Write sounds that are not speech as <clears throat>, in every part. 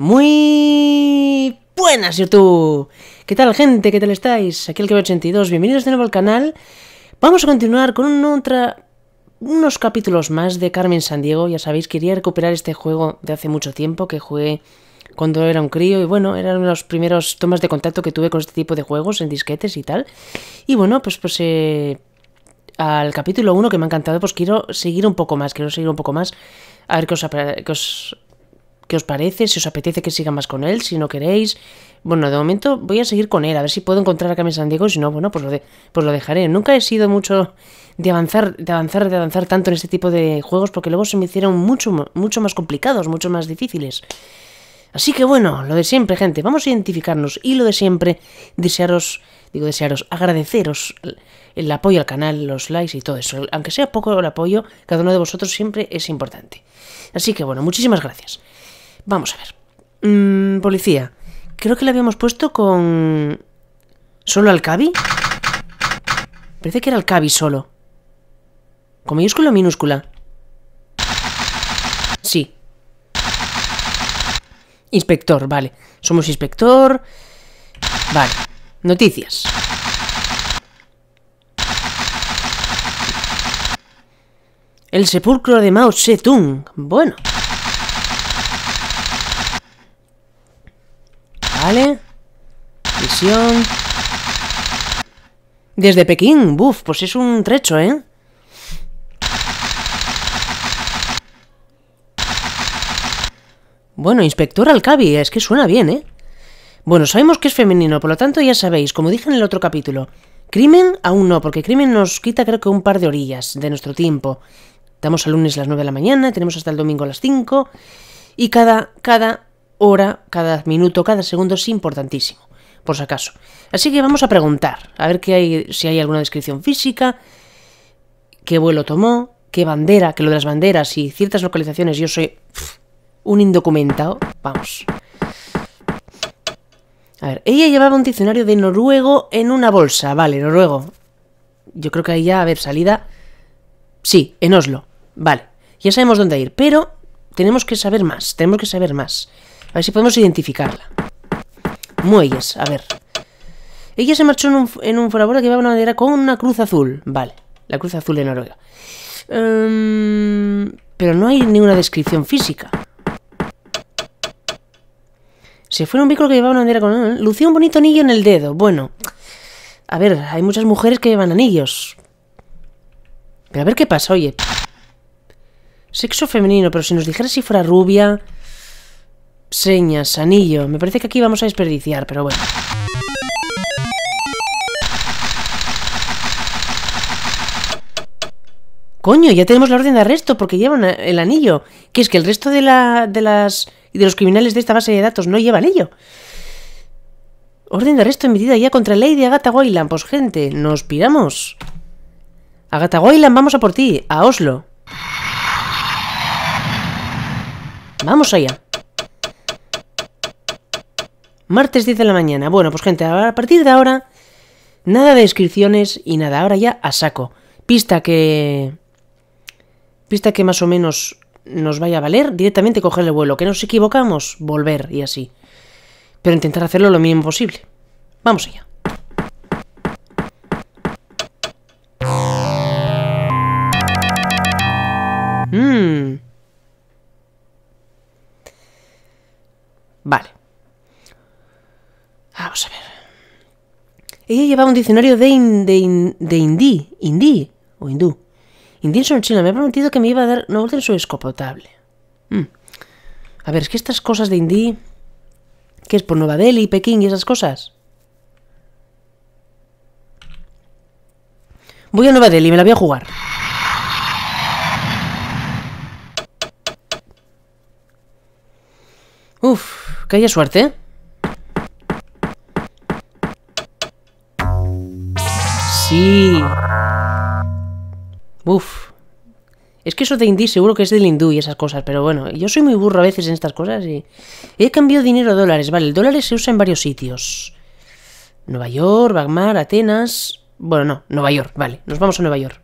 Muy buenas YouTube. ¿Qué tal gente? ¿Qué tal estáis? Aquí el que 82. Bienvenidos de nuevo al canal. Vamos a continuar con otra unos capítulos más de Carmen San Diego. Ya sabéis, quería recuperar este juego de hace mucho tiempo que jugué cuando era un crío y bueno, eran los primeros tomas de contacto que tuve con este tipo de juegos en disquetes y tal. Y bueno, pues pues eh, al capítulo 1 que me ha encantado, pues quiero seguir un poco más, quiero seguir un poco más a ver qué os qué os parece, si os apetece que siga más con él, si no queréis. Bueno, de momento voy a seguir con él, a ver si puedo encontrar a Carmen San Diego, si no, bueno, pues lo, de, pues lo dejaré. Nunca he sido mucho de avanzar, de avanzar, de avanzar tanto en este tipo de juegos, porque luego se me hicieron mucho, mucho más complicados, mucho más difíciles. Así que bueno, lo de siempre, gente, vamos a identificarnos y lo de siempre, desearos, digo desearos, agradeceros el apoyo al canal, los likes y todo eso. Aunque sea poco el apoyo, cada uno de vosotros siempre es importante. Así que bueno, muchísimas gracias. Vamos a ver. Mm, policía. Creo que le habíamos puesto con... ¿Solo al Cabi? Parece que era el Cabi solo. ¿Con mayúscula o minúscula? Sí. Inspector, vale. Somos inspector. Vale. Noticias. El sepulcro de Mao Zedong. Bueno. Vale. Desde Pekín. Buf, pues es un trecho, ¿eh? Bueno, inspector Alcabi, es que suena bien, ¿eh? Bueno, sabemos que es femenino, por lo tanto ya sabéis, como dije en el otro capítulo, crimen aún no, porque crimen nos quita creo que un par de orillas de nuestro tiempo. Estamos al lunes a las 9 de la mañana, tenemos hasta el domingo a las 5 y cada, cada hora, cada minuto, cada segundo es importantísimo, por si acaso. Así que vamos a preguntar, a ver qué hay, si hay alguna descripción física, qué vuelo tomó, qué bandera, que lo de las banderas y ciertas localizaciones yo soy un indocumentado. Vamos. A ver, ella llevaba un diccionario de noruego en una bolsa. Vale, noruego. Yo creo que ahí ya, a ver, salida. Sí, en Oslo. Vale, ya sabemos dónde ir, pero tenemos que saber más, tenemos que saber más. A ver si podemos identificarla. Muelles, a ver. Ella se marchó en un, en un que llevaba una bandera con una cruz azul. Vale, la cruz azul de Noruega. Em, pero no hay ninguna descripción física. Se fue un vehículo que llevaba una bandera con... Lucía un bonito anillo en el dedo. Bueno, a ver, hay muchas mujeres que llevan anillos. Pero a ver qué pasa, oye. Sexo femenino, pero si nos dijera si fuera rubia... Señas, anillo. Me parece que aquí vamos a desperdiciar, pero bueno. Coño, ya tenemos la orden de arresto porque llevan el anillo. Que es que el resto de, la, de las de los criminales de esta base de datos no llevan ello. Orden de arresto emitida ya contra Lady Agatha Wayland. Pues gente, nos piramos. Agatha Wayland, vamos a por ti, a Oslo. Vamos allá. Martes 10 de la mañana. Bueno, pues gente, a partir de ahora, nada de inscripciones y nada, ahora ya a saco. Pista que... Pista que más o menos nos vaya a valer, directamente coger el vuelo. Que nos equivocamos, volver y así. Pero intentar hacerlo lo mínimo posible. Vamos allá. Mmm. Vale. Vamos a ver. Ella llevaba un diccionario de, de, de hindi, hindi o hindú. Indinson China me ha prometido que me iba a dar una orden su escopotable. Mm. A ver, es que estas cosas de hindi... ¿Qué es por Nueva Delhi, Pekín y esas cosas? Voy a Nueva Delhi, me la voy a jugar. Uf, que haya suerte. Sí. Uf. Es que eso de indí seguro que es del hindú y esas cosas, pero bueno, yo soy muy burro a veces en estas cosas y... He cambiado dinero a dólares, vale, el dólar se usa en varios sitios. Nueva York, Bagmar, Atenas... Bueno, no, Nueva York, vale, nos vamos a Nueva York.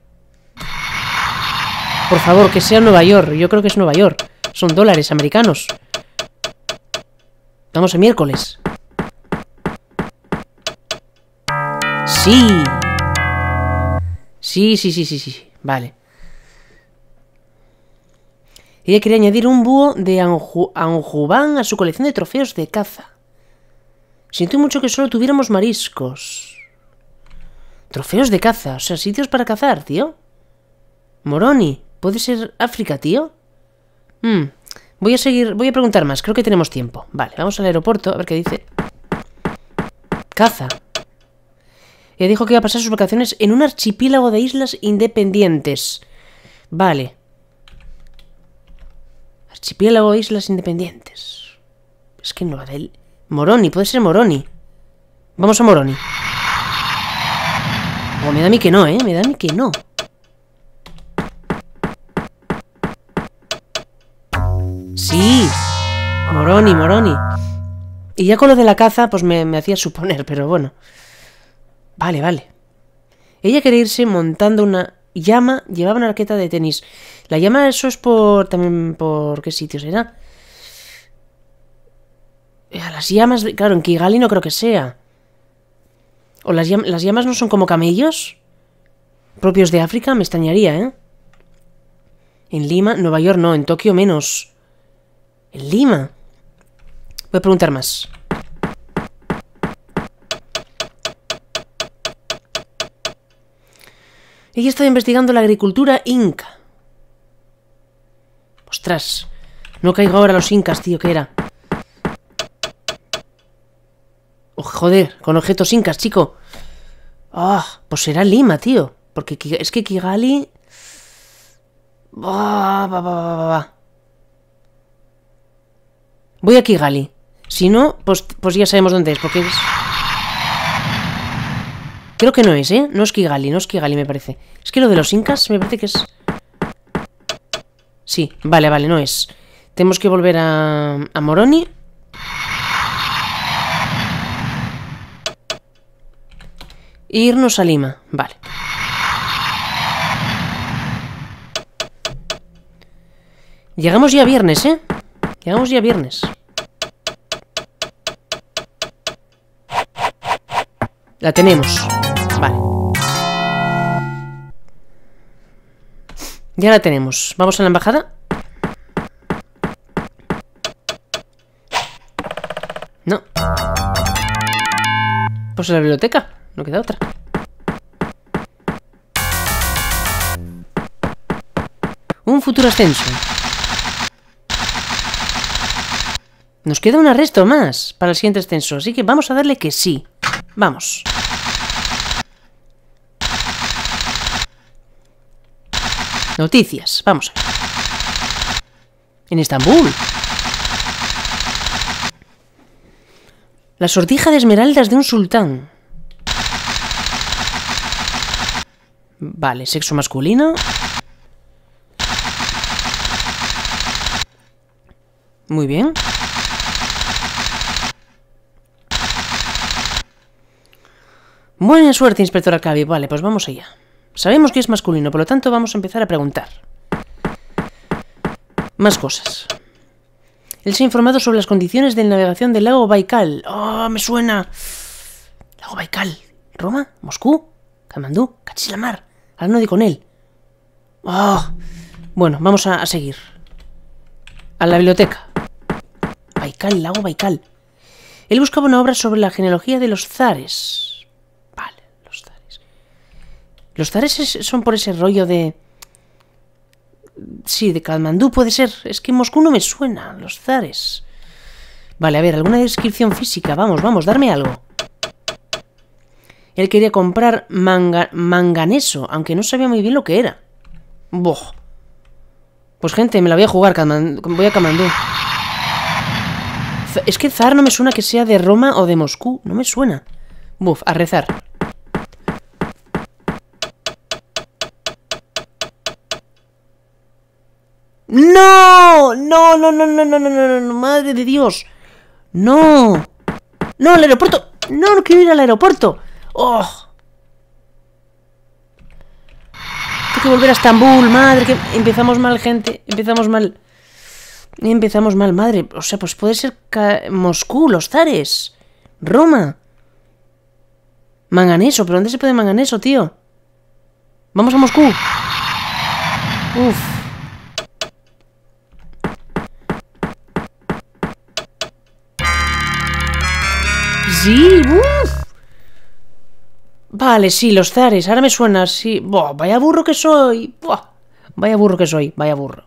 Por favor, que sea Nueva York, yo creo que es Nueva York. Son dólares americanos. Estamos a miércoles. Sí. Sí, sí, sí, sí, sí. Vale. Ella quería añadir un búho de Anju Anjubán a su colección de trofeos de caza. Siento mucho que solo tuviéramos mariscos. Trofeos de caza, o sea, sitios para cazar, tío. Moroni, ¿puede ser África, tío? Hmm, voy a seguir, voy a preguntar más, creo que tenemos tiempo. Vale, vamos al aeropuerto, a ver qué dice. Caza. Ella dijo que iba a pasar sus vacaciones en un archipiélago de islas independientes. Vale. Archipiélago de islas independientes. Es que no, del... Moroni, puede ser Moroni. Vamos a Moroni. O me da a mí que no, ¿eh? Me da a mí que no. Sí. Moroni, Moroni. Y ya con lo de la caza, pues me, me hacía suponer, pero bueno. Vale, vale. Ella quería irse montando una llama, llevaba una raqueta de tenis. La llama, eso es por. también por. ¿qué sitio será? Eh, Las llamas, claro, en Kigali no creo que sea. ¿O las, llam- las llamas no son como camellos? Propios de África, me extrañaría, ¿eh? En Lima, Nueva York no, en Tokio menos. En Lima. Voy a preguntar más. Ella estaba investigando la agricultura inca. Ostras, no caigo ahora a los incas, tío, ¿qué era? Oh, joder, con objetos incas, chico. Ah, pues será Lima, tío. Porque es que Kigali... Va, va, va, va. Voy a Kigali. Si no, pues, pues ya sabemos dónde es, porque es... Creo que no es, ¿eh? No es Kigali, no es Kigali, me parece. Es que lo de los incas me parece que es... Sí, vale, vale, no es. Tenemos que volver a, a Moroni. E irnos a Lima, vale. Llegamos ya viernes, ¿eh? Llegamos ya viernes. La tenemos. Vale. Ya la tenemos. ¿Vamos a la embajada? No. Pues a la biblioteca. No queda otra. Un futuro ascenso. Nos queda un arresto más para el siguiente ascenso, así que vamos a darle que sí. Vamos. Noticias, vamos. En Estambul. La sortija de esmeraldas de un sultán. Vale, sexo masculino. Muy bien. Buena suerte, inspector Alcabi. Vale, pues vamos allá. Sabemos que es masculino, por lo tanto vamos a empezar a preguntar. Más cosas. Él se ha informado sobre las condiciones de navegación del lago Baikal. ¡Oh, me suena! Lago Baikal. ¿Roma? ¿Moscú? ¿Kamandú? ¿Cachilamar? Ahora no di con él. ¡Oh! Bueno, vamos a, a seguir. A la biblioteca. Baikal, lago Baikal. Él buscaba una obra sobre la genealogía de los zares. Los zares. Son por ese rollo de... Sí, de Katmandú puede ser. Es que Moscú no me suena. Los zares. Vale, a ver, alguna descripción física. Vamos, vamos, darme algo. Él quería comprar manga- manganeso, aunque no sabía muy bien lo que era. Boh. Pues gente, me la voy a jugar, voy a Kamandú. Es que zar no me suena que sea de Roma o de Moscú. No me suena. Buf, a rezar. ¡No! ¡No, no, no, no, no, no, no, no! ¡Madre de Dios! ¡No! ¡No, al aeropuerto! ¡No, no quiero ir al aeropuerto! ¡Oh! Tengo que volver a Estambul, madre, que empezamos mal, gente. Empezamos mal. Empezamos mal, madre. O sea, pues puede ser Moscú, los zares. Roma. Manganeso, ¿pero dónde se puede manganeso, tío? Vamos a Moscú. Uf. Sí. Vale, sí, los zares. Ahora me suena, sí. Buah, vaya burro que soy. Buah. Vaya burro que soy, vaya burro.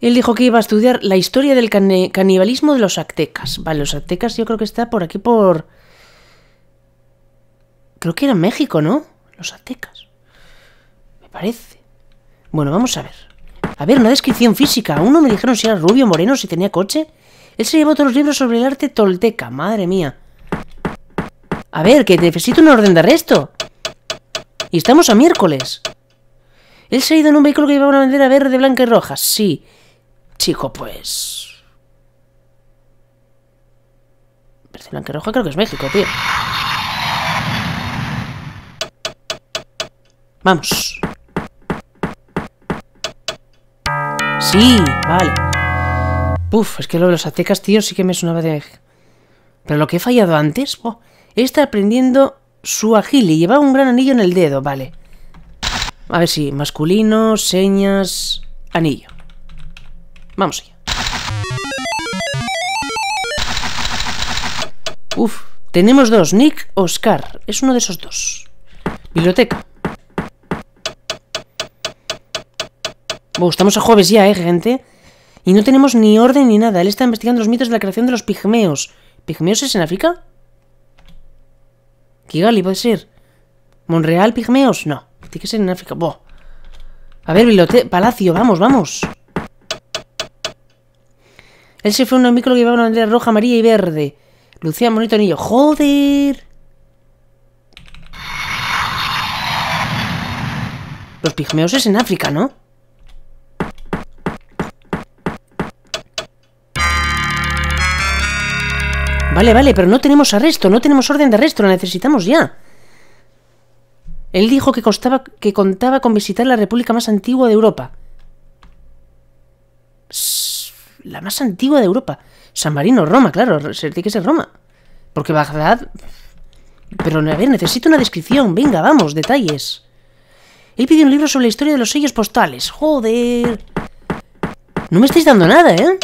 Él dijo que iba a estudiar la historia del canibalismo de los aztecas. Vale, los aztecas yo creo que está por aquí por... Creo que era México, ¿no? Los aztecas. Me parece. Bueno, vamos a ver. A ver, una descripción física. Uno me dijeron si era rubio, moreno, si tenía coche. Él se llevó todos los libros sobre el arte tolteca. Madre mía. A ver, que necesito un orden de arresto. Y estamos a miércoles. Él se ha ido en un vehículo que llevaba una bandera verde, blanca y roja. Sí. Chico, pues... Verde, blanca y roja creo que es México, tío. Vamos. Sí, vale. Puf, es que lo de los aztecas, tío, sí que me sonaba de... Pero lo que he fallado antes... Oh, está aprendiendo su agil y llevaba un gran anillo en el dedo, vale. A ver si, masculino, señas, anillo. Vamos allá. Uf, tenemos dos, Nick, Oscar. Es uno de esos dos. Biblioteca. estamos a jueves ya, ¿eh, gente? Y no tenemos ni orden ni nada. Él está investigando los mitos de la creación de los pigmeos. ¿Pigmeos es en África? Kigali puede ser. ¿Monreal, pigmeos? No. Tiene que ser en África. A ver, biblioteca. Palacio, vamos, vamos. Él se fue un micro que llevaba una bandera roja, amarilla y verde. Lucía bonito anillo. ¡Joder! Los pigmeos es en África, ¿no? Vale, vale, pero no tenemos arresto, no tenemos orden de arresto, lo necesitamos ya. Él dijo que, que contaba con visitar la república más antigua de Europa. La más antigua de Europa. San Marino, Roma, claro, tiene que ser Roma. Porque Bagdad... Pero, a ver, necesito una descripción. Venga, vamos, detalles. Él pidió un libro sobre la historia de los sellos postales. Joder. No me estáis dando nada, ¿eh?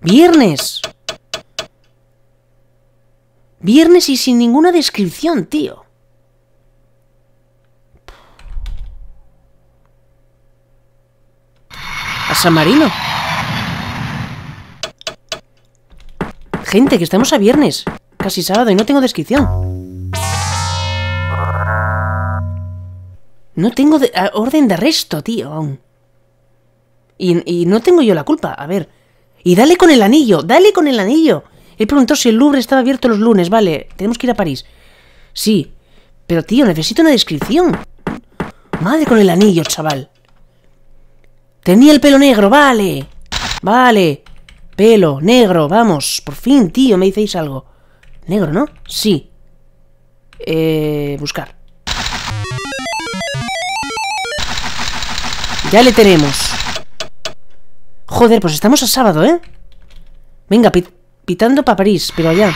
Viernes. Viernes y sin ninguna descripción, tío. A San Marino. Gente, que estamos a viernes. Casi sábado y no tengo descripción. No tengo orden de arresto, tío. Y, y no tengo yo la culpa. A ver. Y dale con el anillo, dale con el anillo. Él preguntó si el Louvre estaba abierto los lunes. Vale, tenemos que ir a París. Sí. Pero, tío, necesito una descripción. Madre con el anillo, chaval. Tenía el pelo negro, vale. Vale. Pelo, negro, vamos. Por fin, tío, me diceis algo. Negro, ¿no? Sí. Eh, buscar. Ya le tenemos. Joder, pues estamos a sábado, ¿eh? Venga, pit Pitando para París, pero allá.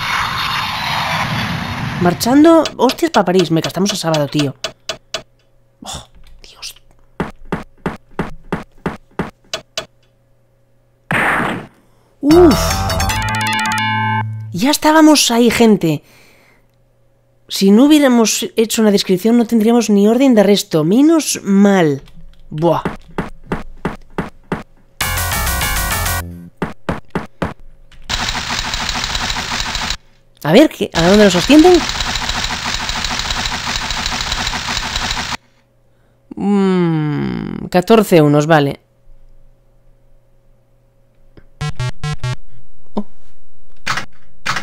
Marchando... Hostias para París. Me gastamos a sábado, tío. Oh, Dios. Uf. Ya estábamos ahí, gente. Si no hubiéramos hecho una descripción no tendríamos ni orden de arresto. Menos mal. Buah. A ver, ¿a dónde nos ascienden? Mmm, 14 unos, vale. Oh.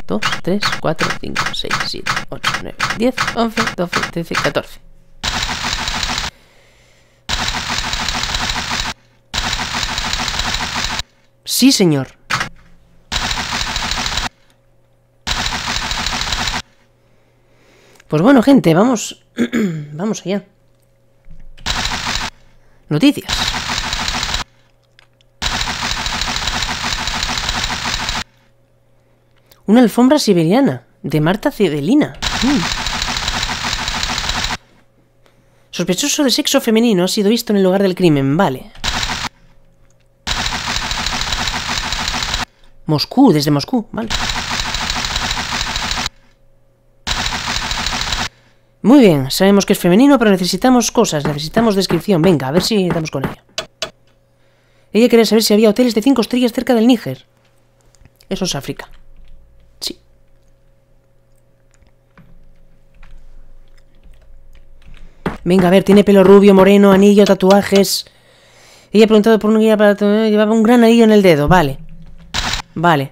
2, 3, 4, 5, 6, 7, 8, 9, 10, 11, 12, 13, 14. Sí, señor. Pues bueno, gente, vamos. <clears throat> vamos allá. Noticias. Una alfombra siberiana de Marta Cedelina. Mm. Sospechoso de sexo femenino ha sido visto en el lugar del crimen, vale. Moscú, desde Moscú, vale. Muy bien, sabemos que es femenino, pero necesitamos cosas, necesitamos descripción. Venga, a ver si damos con ella. Ella quería saber si había hoteles de cinco estrellas cerca del Níger. Eso es África. Sí. Venga, a ver, tiene pelo rubio, moreno, anillo, tatuajes. Ella ha preguntado por un guía para... Llevaba un gran anillo en el dedo, vale. Vale.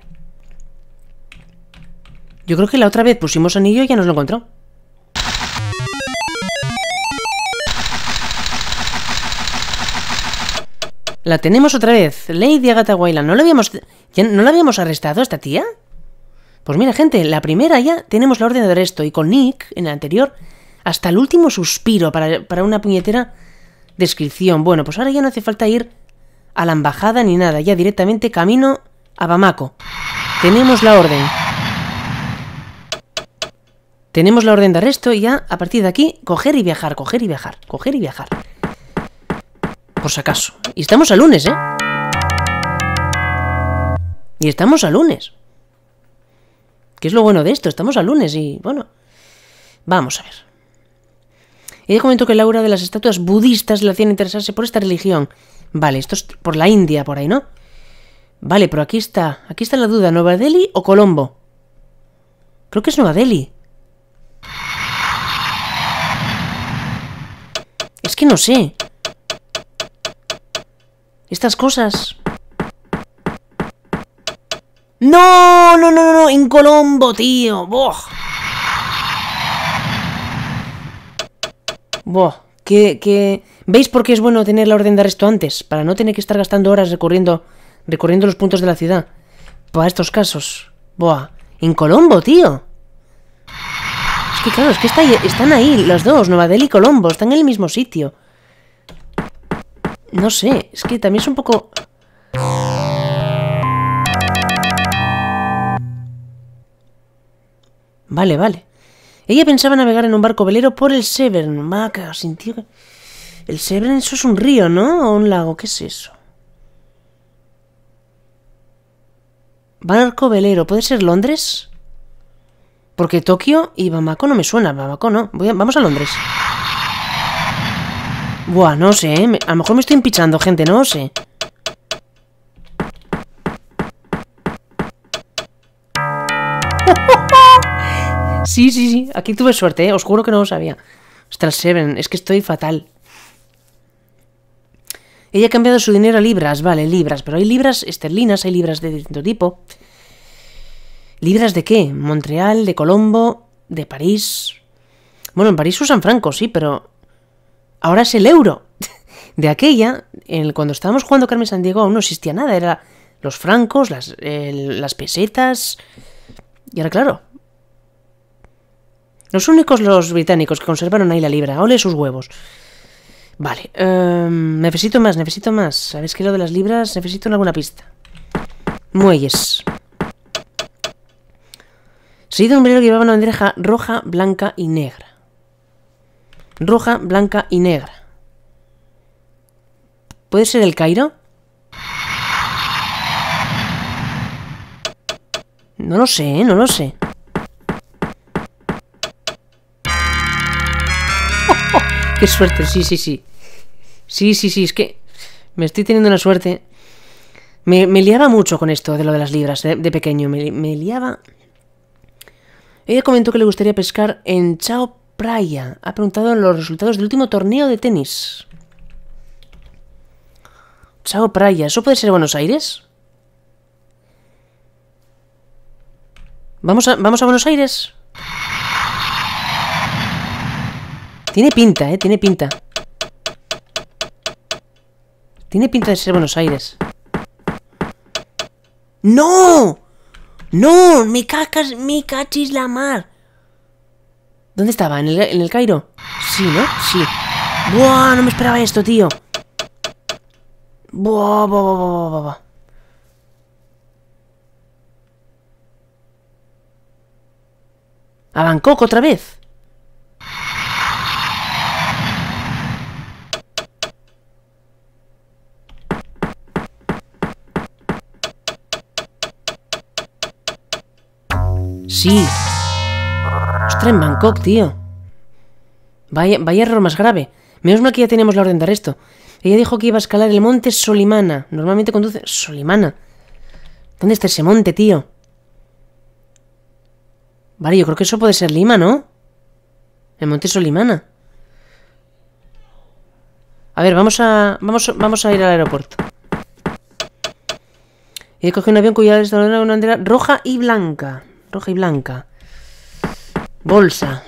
Yo creo que la otra vez pusimos anillo y ya nos lo encontró. La tenemos otra vez. Lady Agatha Wayland. ¿No la habíamos, ¿No la habíamos arrestado esta tía? Pues mira, gente, la primera ya tenemos la orden de arresto. Y con Nick, en el anterior, hasta el último suspiro para, para una puñetera descripción. Bueno, pues ahora ya no hace falta ir a la embajada ni nada. Ya directamente camino a Bamako. Tenemos la orden. Tenemos la orden de arresto y ya, a partir de aquí, coger y viajar, coger y viajar, coger y viajar. Por si acaso. Y estamos a lunes, ¿eh? Y estamos a lunes. ¿Qué es lo bueno de esto? Estamos a lunes y, bueno, vamos a ver. Ella comentó que Laura de las estatuas budistas le hacían interesarse por esta religión. Vale, esto es por la India, por ahí, ¿no? Vale, pero aquí está, aquí está la duda, ¿Nueva Delhi o Colombo? Creo que es Nueva Delhi. Es que no sé. Estas cosas. No, no, no, no, en Colombo, tío. Boh. Boh, que, que... ¿Veis por qué es bueno tener la orden de arresto antes? Para no tener que estar gastando horas recorriendo, recorriendo los puntos de la ciudad. Para estos casos. Buah, en Colombo, tío. Es que claro, es que están ahí los dos, Nueva Delhi y Colombo, están en el mismo sitio. No sé, es que también es un poco... Vale, vale. Ella pensaba navegar en un barco velero por el Severn. Maca, sintió que... El Severn, eso es un río, ¿no? O un lago, ¿qué es eso? Barco velero, ¿puede ser Londres? Porque Tokio y Bamako no me suena. Bamako no. Vamos a Londres. Buah, no sé, ¿eh? A lo mejor me estoy empichando, gente, no sé. <laughs> Sí, sí, sí. Aquí tuve suerte, ¿eh? Os juro que no lo sabía. El Seven. Es que estoy fatal. Ella ha cambiado su dinero a libras. Vale, libras. Pero hay libras esterlinas, hay libras de distinto tipo. ¿Libras de qué? Montreal, de Colombo, de París. Bueno, en París usan francos, sí, pero ahora es el euro. <laughs> De aquella, en cuando estábamos jugando Carmen San Diego, aún no existía nada. Era los francos, las, pesetas. Y ahora, claro. Los únicos los británicos que conservaron ahí la libra. Ole sus huevos. Vale. Em, necesito más, necesito más. ¿Sabéis que lo de las libras? Necesito alguna pista. Muelles. De un que llevaba una bandeja roja, blanca y negra. Roja, blanca y negra. ¿Puede ser el Cairo? No lo sé, ¿eh? No lo sé. <laughs> ¡Qué suerte! Sí, sí, sí. Sí, sí, sí, es que me estoy teniendo una suerte. Me, liaba mucho con esto de lo de las libras de, pequeño. Me, me, liaba. Ella comentó que le gustaría pescar en Chao Praia. Ha preguntado los resultados del último torneo de tenis. Chao Praia. ¿Eso puede ser Buenos Aires? ¿Vamos a, ¿Vamos a Buenos Aires? Tiene pinta, ¿eh? Tiene pinta. Tiene pinta de ser Buenos Aires. ¡No! ¡No! ¡Me cacas! ¡Me cachis la mar! ¿Dónde estaba? ¿En el, Cairo? Sí, ¿no? Sí. ¡Buah! No me esperaba esto, tío. Buah, buah, buah, buah, buah. ¿A Bangkok otra vez? Sí. Ostras, en Bangkok, tío. Vaya, vaya error más grave. Menos mal que ya teníamos la orden de arresto. Ella dijo que iba a escalar el monte Solimana. Normalmente conduce... Solimana. ¿Dónde está ese monte, tío? Vale, yo creo que eso puede ser Lima, ¿no? El monte Solimana. A ver, vamos a... Vamos, vamos a ir al aeropuerto. He cogido un avión cuya una bandera roja y blanca. Roja y blanca. Bolsa.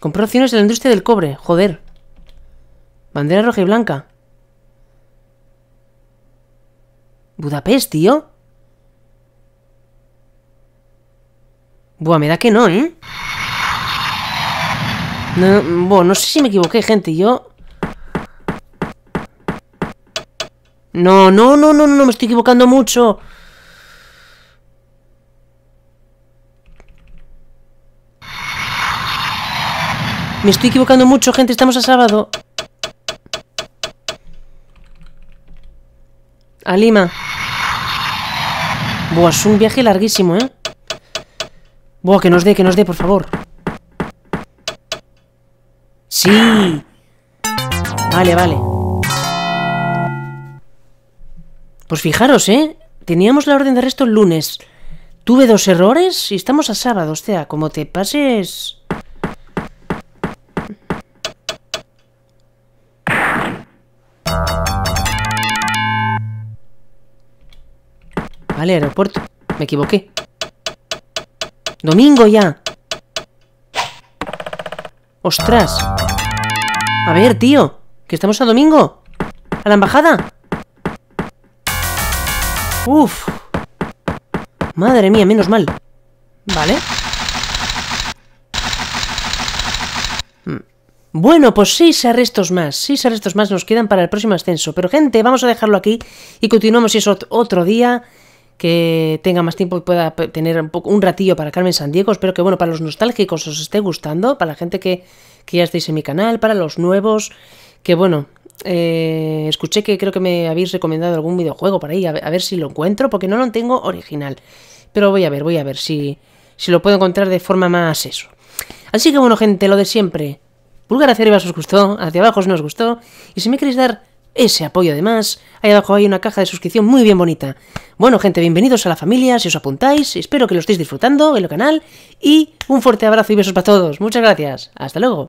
Compró acciones de la industria del cobre. Joder. Bandera roja y blanca. Budapest, tío. Buah, me da que no, ¿eh? No, bueno, no sé si me equivoqué, gente. Yo... No, no, no, no, no, me estoy equivocando mucho. Me estoy equivocando mucho, gente. Estamos a sábado. A Lima. Buah, es un viaje larguísimo, ¿eh? Buah, que nos dé, que nos dé, por favor. Sí. Vale, vale. Pues fijaros, ¿eh? Teníamos la orden de arresto el lunes. Tuve dos errores y estamos a sábado. O sea, como te pases... Vale, aeropuerto. Me equivoqué. Domingo ya. Ostras. A ver, tío. Que estamos a domingo. A la embajada. Uf. Madre mía, menos mal. Vale. Mm. Bueno, pues seis arrestos más. Seis arrestos más nos quedan para el próximo ascenso. Pero gente, vamos a dejarlo aquí y continuamos si es otro día que tenga más tiempo y pueda tener un, poco, un ratillo para Carmen Sandiego. Espero que, bueno, para los nostálgicos os esté gustando, para la gente que, que ya estáis en mi canal, para los nuevos, que bueno, eh, escuché que creo que me habéis recomendado algún videojuego por ahí, a a ver, si lo encuentro, porque no lo tengo original. Pero voy a ver, voy a ver si, si lo puedo encontrar de forma más eso. Así que bueno, gente, lo de siempre. Pulgar hacia arriba si os gustó, hacia abajo si no os gustó. Y si me queréis dar ese apoyo además. Ahí abajo hay una caja de suscripción muy bien bonita. Bueno, gente, bienvenidos a la familia, si os apuntáis, espero que lo estéis disfrutando en el canal y un fuerte abrazo y besos para todos. Muchas gracias. Hasta luego.